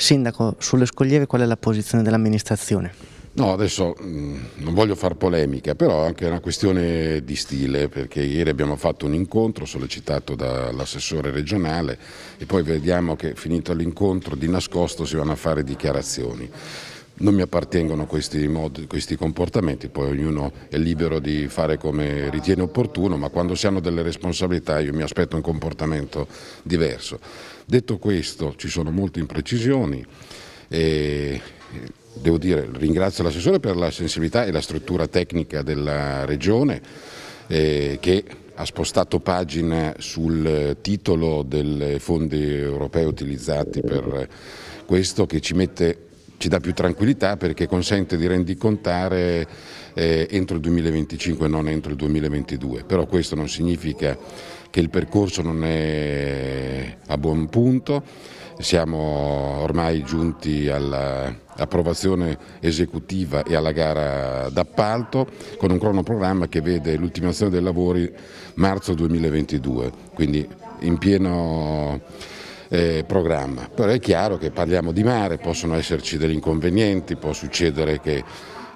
Sindaco, sulle scogliere qual è la posizione dell'amministrazione? No, adesso mh, mm, non voglio fare polemica, però è anche una questione di stile, perché ieri abbiamo fatto un incontro sollecitato dall'assessore regionale e poi vediamo che finito l'incontro di nascosto si vanno a fare dichiarazioni. Non mi appartengono questi, modi, questi comportamenti, poi ognuno è libero di fare come ritiene opportuno, ma quando si hanno delle responsabilità io mi aspetto un comportamento diverso. Detto questo, ci sono molte imprecisioni. E devo dire, ringrazio l'assessore per la sensibilità e la struttura tecnica della Regione eh, che ha spostato pagina sul titolo dei fondi europei utilizzati per questo che ci mette ci dà più tranquillità perché consente di rendicontare eh, entro il 2025 e non entro il 2022, però questo non significa che il percorso non è a buon punto, siamo ormai giunti all'approvazione esecutiva e alla gara d'appalto con un cronoprogramma che vede l'ultimazione dei lavori marzo 2022, quindi in pieno eh, programma. Però è chiaro che parliamo di mare, possono esserci degli inconvenienti, può succedere che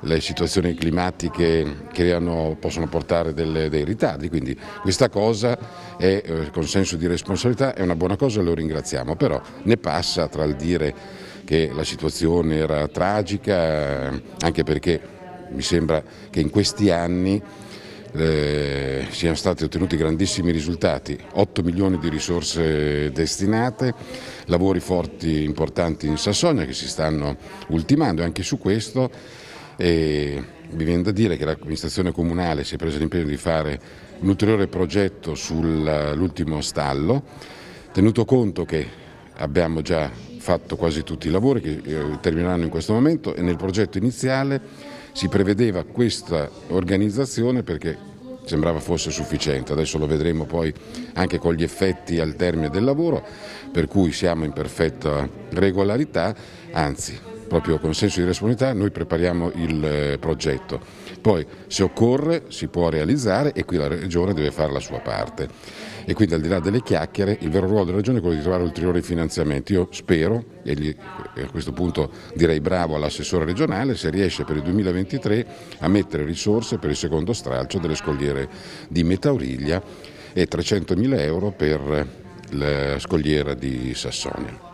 le situazioni climatiche creano, possono portare delle, dei ritardi, quindi questa cosa è, eh, con senso di responsabilità è una buona cosa e lo ringraziamo, però ne passa tra il dire che la situazione era tragica, anche perché mi sembra che in questi anni eh, siano stati ottenuti grandissimi risultati, 8 milioni di risorse destinate, lavori forti importanti in Sassonia che si stanno ultimando. E anche su questo eh, mi viene da dire che l'amministrazione comunale si è presa l'impegno di fare un ulteriore progetto sull'ultimo stallo, tenuto conto che abbiamo già fatto quasi tutti i lavori che eh, termineranno in questo momento e nel progetto iniziale si prevedeva questa organizzazione perché sembrava fosse sufficiente, adesso lo vedremo poi anche con gli effetti al termine del lavoro, per cui siamo in perfetta regolarità, anzi proprio con senso di responsabilità noi prepariamo il eh, progetto, poi se occorre si può realizzare e qui la Regione deve fare la sua parte e quindi al di là delle chiacchiere il vero ruolo della Regione è quello di trovare ulteriori finanziamenti. Io spero, e a questo punto direi bravo all'assessore regionale, se riesce per il 2023 a mettere risorse per il secondo stralcio delle scogliere di Metauriglia e 300 mila euro per la scogliera di Sassonia.